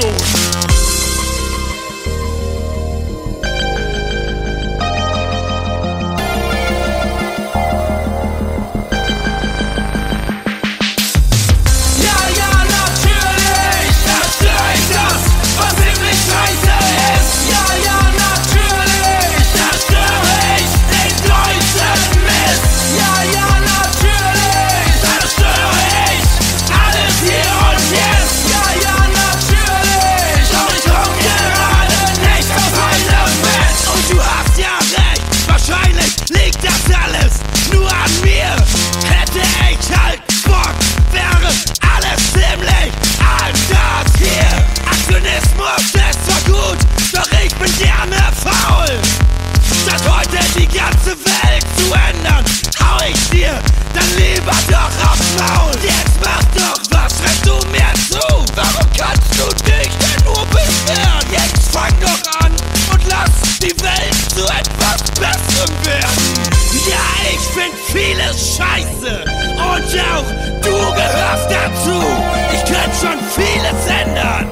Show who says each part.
Speaker 1: doing scheiße und auch du gehörst dazu. Ich könnte schon vieles ändern,